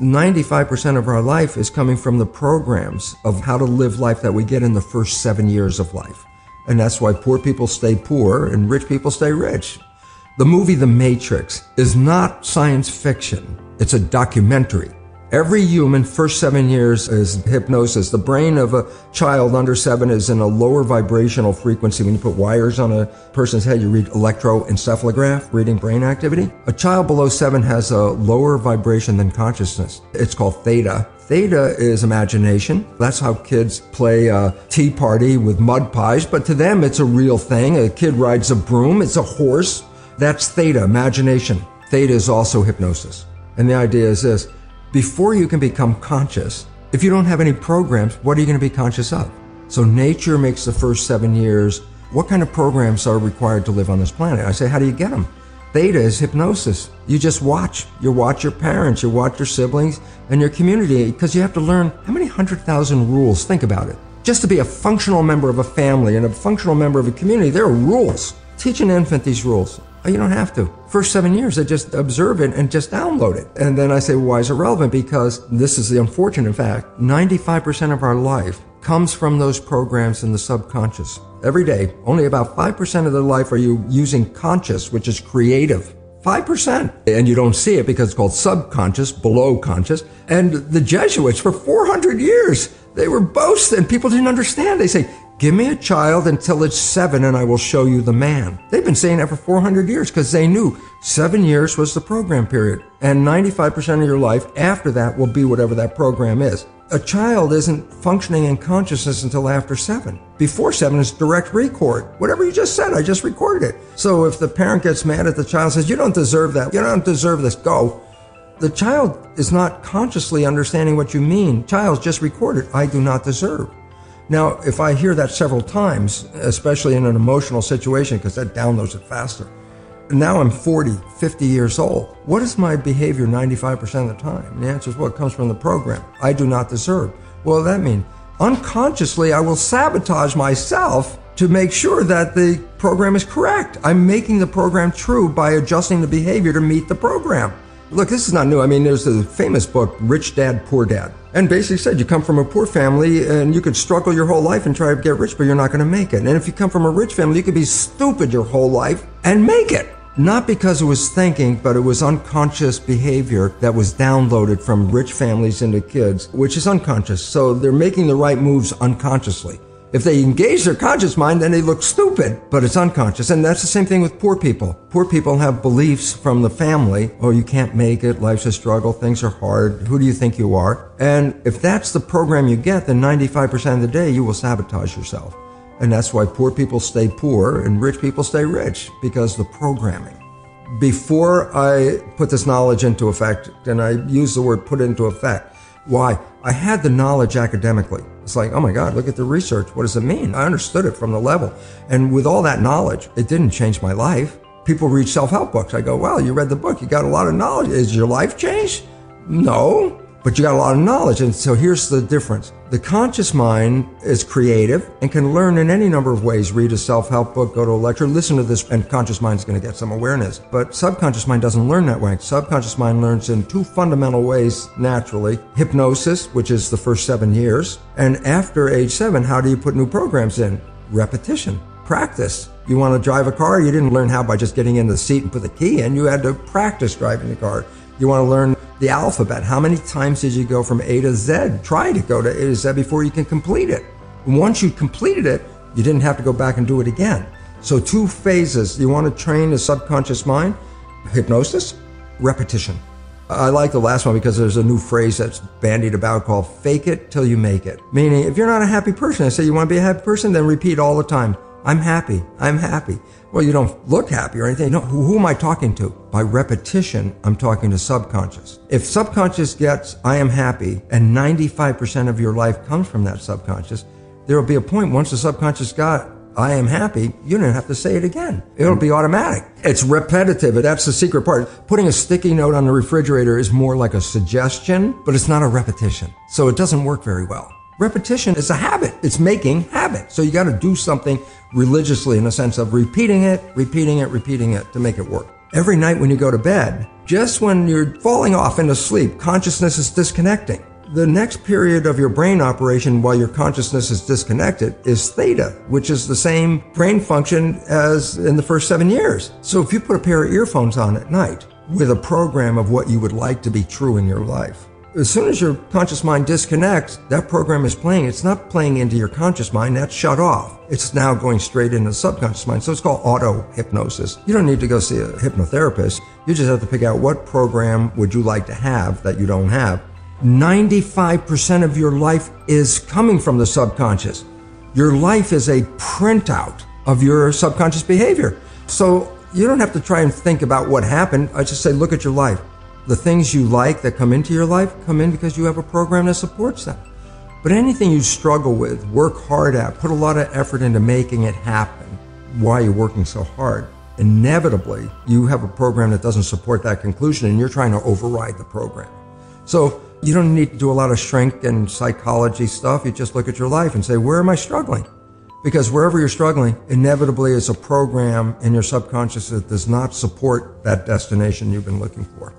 95% of our life is coming from the programs of how to live life that we get in the first seven years of life. And that's why poor people stay poor and rich people stay rich. The movie The Matrix is not science fiction. It's a documentary. Every human, first seven years is hypnosis. The brain of a child under seven is in a lower vibrational frequency. When you put wires on a person's head, you read electroencephalograph, reading brain activity. A child below seven has a lower vibration than consciousness. It's called theta. Theta is imagination. That's how kids play a tea party with mud pies, but to them, it's a real thing. A kid rides a broom, it's a horse. That's theta, imagination. Theta is also hypnosis. And the idea is this before you can become conscious, if you don't have any programs, what are you going to be conscious of? So nature makes the first seven years. What kind of programs are required to live on this planet? I say, how do you get them? Theta is hypnosis. You just watch. You watch your parents, you watch your siblings and your community because you have to learn how many hundred thousand rules. Think about it. Just to be a functional member of a family and a functional member of a community, there are rules. Teach an infant these rules. Oh, you don't have to. First seven years, I just observe it and just download it. And then I say, why is it relevant? Because this is the unfortunate fact 95% of our life comes from those programs in the subconscious. Every day, only about 5% of the life are you using conscious, which is creative. 5%. And you don't see it because it's called subconscious, below conscious. And the Jesuits, for 400 years, they were boasting. People didn't understand. They say, Give me a child until it's seven and I will show you the man. They've been saying that for 400 years because they knew seven years was the program period. And 95% of your life after that will be whatever that program is. A child isn't functioning in consciousness until after seven. Before seven is direct record. Whatever you just said, I just recorded it. So if the parent gets mad at the child, says, You don't deserve that, you don't deserve this, go. The child is not consciously understanding what you mean. Child's just recorded, I do not deserve. Now, if I hear that several times, especially in an emotional situation, because that downloads it faster, now I'm 40, 50 years old. What is my behavior 95% of the time? And the answer is, well, it comes from the program. I do not deserve. Well, that means unconsciously I will sabotage myself to make sure that the program is correct. I'm making the program true by adjusting the behavior to meet the program. Look, this is not new. I mean, there's a famous book, Rich Dad, Poor Dad, and basically said you come from a poor family and you could struggle your whole life and try to get rich, but you're not going to make it. And if you come from a rich family, you could be stupid your whole life and make it. Not because it was thinking, but it was unconscious behavior that was downloaded from rich families into kids, which is unconscious. So they're making the right moves unconsciously. If they engage their conscious mind, then they look stupid, but it's unconscious. And that's the same thing with poor people. Poor people have beliefs from the family. Oh, you can't make it. Life's a struggle. Things are hard. Who do you think you are? And if that's the program you get, then 95% of the day you will sabotage yourself. And that's why poor people stay poor and rich people stay rich because the programming. Before I put this knowledge into effect, and I use the word put into effect, why? I had the knowledge academically. It's like, oh my God, look at the research. What does it mean? I understood it from the level. And with all that knowledge, it didn't change my life. People read self help books. I go, well, you read the book. You got a lot of knowledge. Is your life changed? No but you got a lot of knowledge. And so here's the difference. The conscious mind is creative and can learn in any number of ways. Read a self-help book, go to a lecture, listen to this, and conscious mind is going to get some awareness. But subconscious mind doesn't learn that way. Subconscious mind learns in two fundamental ways naturally. Hypnosis, which is the first seven years. And after age seven, how do you put new programs in? Repetition. Practice. You want to drive a car? You didn't learn how by just getting in the seat and put the key in. You had to practice driving the car. You want to learn the alphabet. How many times did you go from A to Z? Try to go to A to Z before you can complete it. Once you completed it, you didn't have to go back and do it again. So, two phases. You want to train the subconscious mind, hypnosis, repetition. I like the last one because there's a new phrase that's bandied about called fake it till you make it. Meaning, if you're not a happy person, I say you want to be a happy person, then repeat all the time. I'm happy. I'm happy. Well, you don't look happy or anything. No, who, who, am I talking to? By repetition, I'm talking to subconscious. If subconscious gets, I am happy, and 95% of your life comes from that subconscious, there will be a point once the subconscious got, I am happy, you don't have to say it again. It'll be automatic. It's repetitive. That's the secret part. Putting a sticky note on the refrigerator is more like a suggestion, but it's not a repetition. So it doesn't work very well. Repetition is a habit. It's making habit. So you got to do something religiously in the sense of repeating it, repeating it, repeating it to make it work. Every night when you go to bed, just when you're falling off into sleep, consciousness is disconnecting. The next period of your brain operation while your consciousness is disconnected is theta, which is the same brain function as in the first seven years. So if you put a pair of earphones on at night with a program of what you would like to be true in your life, as soon as your conscious mind disconnects, that program is playing. It's not playing into your conscious mind, that's shut off. It's now going straight into the subconscious mind. So it's called auto hypnosis. You don't need to go see a hypnotherapist. You just have to pick out what program would you like to have that you don't have. 95% of your life is coming from the subconscious. Your life is a printout of your subconscious behavior. So you don't have to try and think about what happened. I just say, look at your life. The things you like that come into your life come in because you have a program that supports them. But anything you struggle with, work hard at, put a lot of effort into making it happen, why you're working so hard, inevitably you have a program that doesn't support that conclusion and you're trying to override the program. So you don't need to do a lot of shrink and psychology stuff. You just look at your life and say, where am I struggling? Because wherever you're struggling, inevitably is a program in your subconscious that does not support that destination you've been looking for.